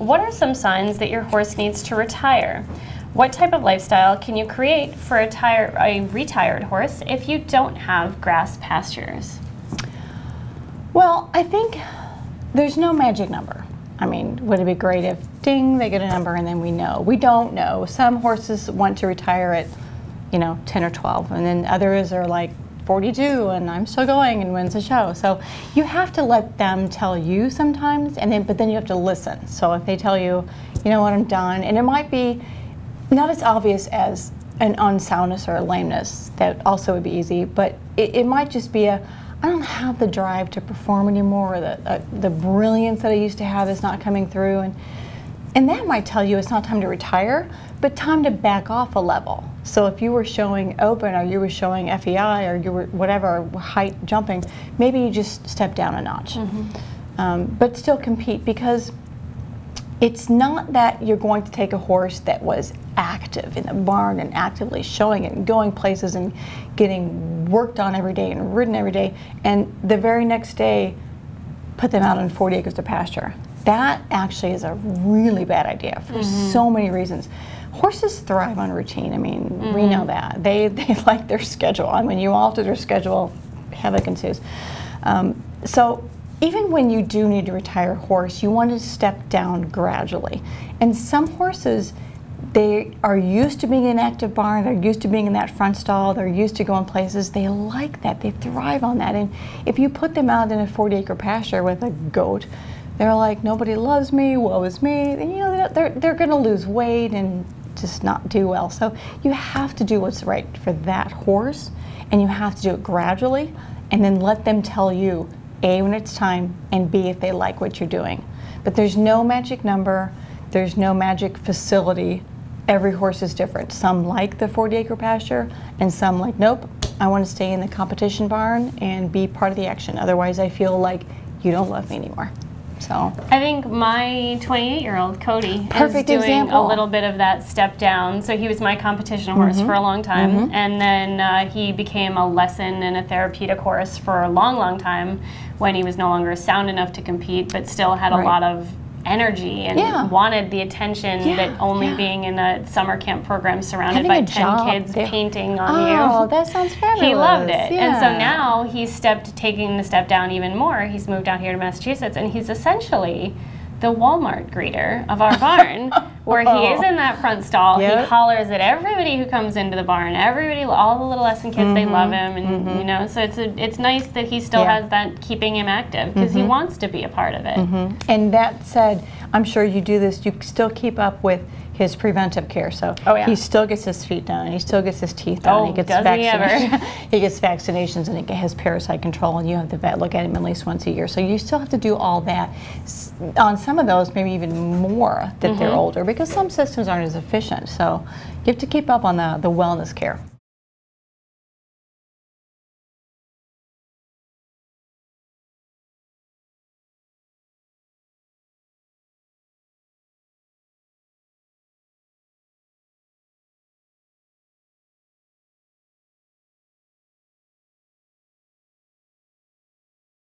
What are some signs that your horse needs to retire? What type of lifestyle can you create for a, tire, a retired horse if you don't have grass pastures? Well, I think there's no magic number. I mean, would it be great if ding, they get a number and then we know? We don't know. Some horses want to retire at, you know, 10 or 12, and then others are like 42 and I'm still going and wins the show. So you have to let them tell you sometimes, and then but then you have to listen. So if they tell you, you know what, I'm done, and it might be not as obvious as an unsoundness or a lameness that also would be easy, but it, it might just be a I don't have the drive to perform anymore, or the uh, the brilliance that I used to have is not coming through, and and that might tell you it's not time to retire, but time to back off a level. So if you were showing open or you were showing FEI or you were whatever height jumping, maybe you just step down a notch. Mm-hmm. Um, but still compete because it's not that you're going to take a horse that was active in the barn and actively showing it and going places and getting worked on every day and ridden every day and the very next day put them out on 40 acres of pasture that actually is a really bad idea for mm-hmm. so many reasons. Horses thrive on routine. I mean, mm-hmm. we know that. They, they like their schedule. I mean, you alter their schedule, havoc ensues. Um, so even when you do need to retire a horse, you want to step down gradually. And some horses, they are used to being in an active barn, they're used to being in that front stall, they're used to going places, they like that, they thrive on that. And if you put them out in a 40 acre pasture with a goat, they're like, nobody loves me, woe is me. You know, they're, they're going to lose weight and just not do well. So you have to do what's right for that horse, and you have to do it gradually, and then let them tell you, A, when it's time, and B, if they like what you're doing. But there's no magic number, there's no magic facility. Every horse is different. Some like the 40 acre pasture, and some like, nope, I want to stay in the competition barn and be part of the action. Otherwise, I feel like you don't love me anymore. So I think my 28 year old Cody Perfect is doing example. a little bit of that step down. So he was my competition horse mm-hmm. for a long time, mm-hmm. and then uh, he became a lesson and a therapeutic horse for a long, long time when he was no longer sound enough to compete, but still had right. a lot of energy and yeah. wanted the attention yeah, that only yeah. being in a summer camp program surrounded Having by 10 job. kids they painting on oh, you. Oh, that sounds fabulous. He loved it. And so now he's stepped taking the step down even more. He's moved out here to Massachusetts and he's essentially the Walmart greeter of our barn, where he is in that front stall. Yep. He hollers at everybody who comes into the barn. Everybody, all the little lesson kids, mm-hmm. they love him, and mm-hmm. you know. So it's a, it's nice that he still yeah. has that keeping him active because mm-hmm. he wants to be a part of it. Mm-hmm. And that said, I'm sure you do this. You still keep up with his preventive care. So oh, yeah. he still gets his feet done. He still gets his teeth done. Oh, he gets vaccinations. He, he gets vaccinations and he has parasite control. And you have the vet look at him at least once a year. So you still have to do all that. On some of those, maybe even more that mm-hmm. they're older because some systems aren't as efficient. So you have to keep up on the, the wellness care.